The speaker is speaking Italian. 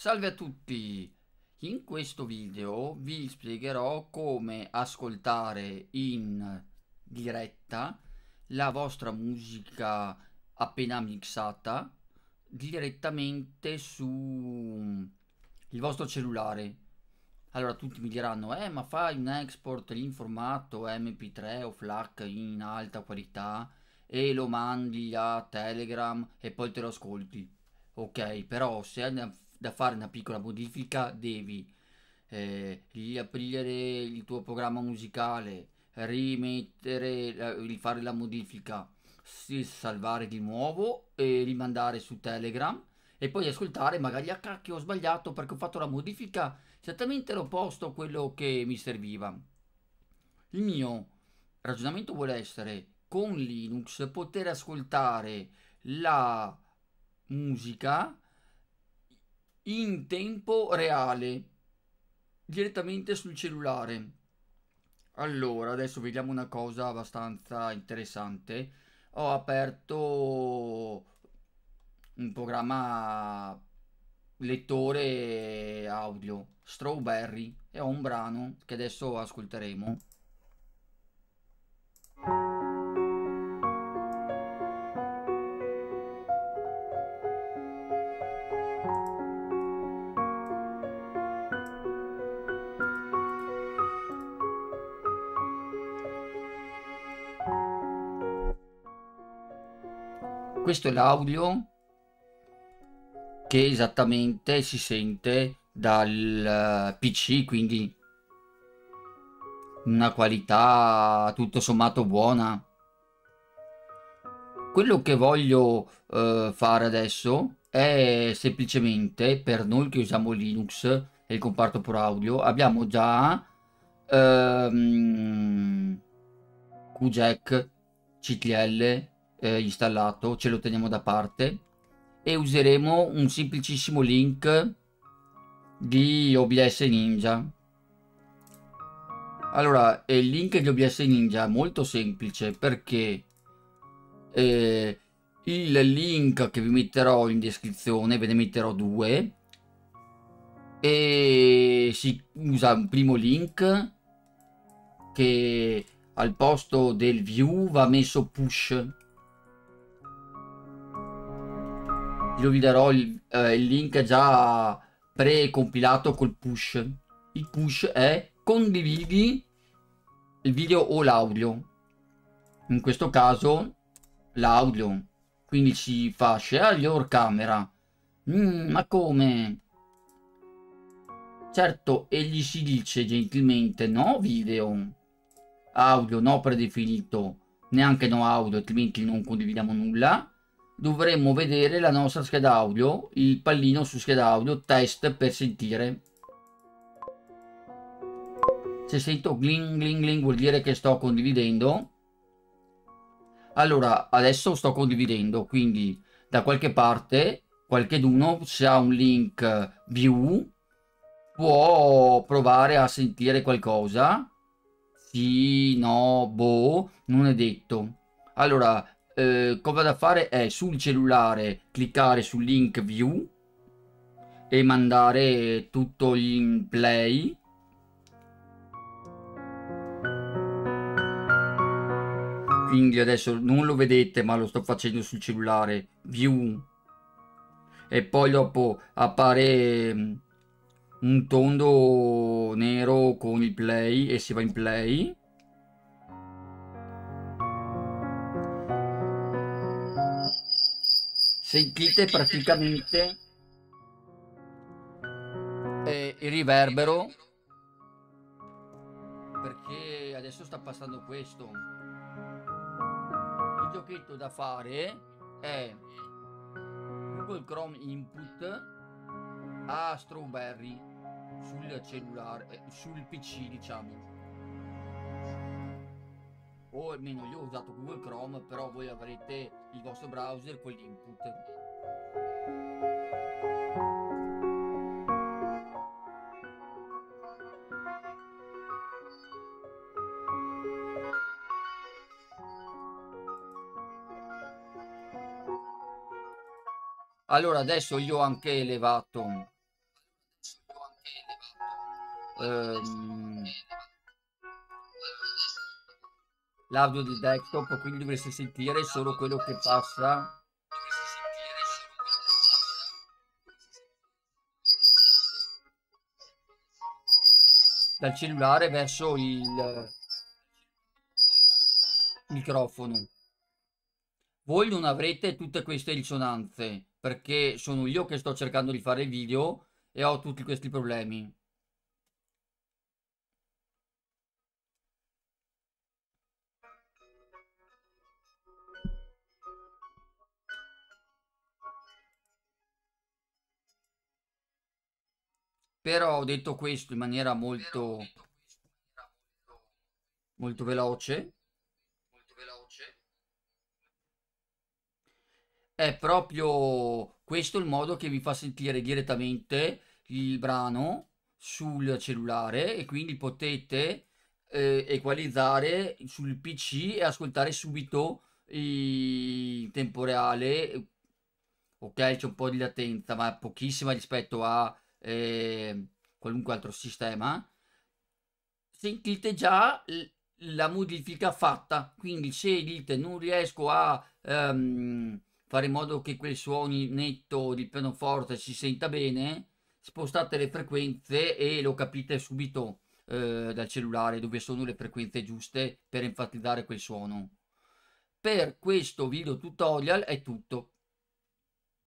Salve a tutti! In questo video vi spiegherò come ascoltare in diretta la vostra musica appena mixata direttamente su il vostro cellulare. Allora tutti mi diranno, eh ma fai un export in formato MP3 o FLAC in alta qualità e lo mandi a Telegram e poi te lo ascolti. Ok, però se da fare una piccola modifica devi eh, riaprire il tuo programma musicale, rimettere, rifare la modifica, salvare di nuovo e rimandare su Telegram e poi ascoltare magari a ah, cacchio ho sbagliato perché ho fatto la modifica esattamente l'opposto a quello che mi serviva. Il mio ragionamento vuole essere con Linux poter ascoltare la musica in tempo reale direttamente sul cellulare. Allora, adesso vediamo una cosa abbastanza interessante. Ho aperto un programma lettore audio, Strawberry, e ho un brano che adesso ascolteremo. Questo è l'audio che esattamente si sente dal PC, quindi una qualità tutto sommato buona. Quello che voglio uh, fare adesso è semplicemente per noi che usiamo Linux e il comparto pro audio abbiamo già um, QJack, CTL eh, installato, ce lo teniamo da parte e useremo un semplicissimo link di OBS Ninja. Allora, il link di OBS Ninja è molto semplice perché eh, il link che vi metterò in descrizione, ve ne metterò due, e si usa un primo link che al posto del view va messo push io vi darò il, eh, il link già pre-compilato col push. Il push è condividi il video o l'audio. In questo caso l'audio. Quindi si fa share your camera. Mm, ma come? Certo, egli si dice gentilmente no video. Audio no predefinito. Neanche no audio, altrimenti non condividiamo nulla dovremmo vedere la nostra scheda audio, il pallino su scheda audio, test per sentire. Se sento gling gling gling vuol dire che sto condividendo. Allora, adesso sto condividendo, quindi da qualche parte, qualcheduno, se ha un link view, può provare a sentire qualcosa. Sì, no, boh, non è detto. Allora, eh, cosa da fare è sul cellulare cliccare sul link view e mandare tutto in play. Quindi adesso non lo vedete ma lo sto facendo sul cellulare view. E poi dopo appare mm, un tondo nero con il play e si va in play sentite praticamente eh, il riverbero. Perché adesso sta passando questo. Il giochetto da fare è Google Chrome Input a Strawberry sul cellulare eh, sul PC diciamo o almeno io ho usato Google Chrome però voi avrete il vostro browser con l'input. Allora adesso io ho anche elevato ehm, l'audio del desktop, quindi dovreste sentire solo quello che passa dal cellulare verso il microfono. Voi non avrete tutte queste risonanze perché sono io che sto cercando di fare il video e ho tutti questi problemi. Però ho detto questo in maniera molto molto veloce è proprio questo il modo che vi fa sentire direttamente il brano sul cellulare e quindi potete eh, equalizzare sul PC e ascoltare subito in tempo reale. Ok, c'è un po' di latenza, ma pochissima rispetto a eh, qualunque altro sistema. Sentite già la modifica fatta, quindi se dite non riesco a um, fare in modo che quel suono netto di pianoforte si senta bene, spostate le frequenze e lo capite subito eh, dal cellulare dove sono le frequenze giuste per enfatizzare quel suono. Per questo video tutorial è tutto.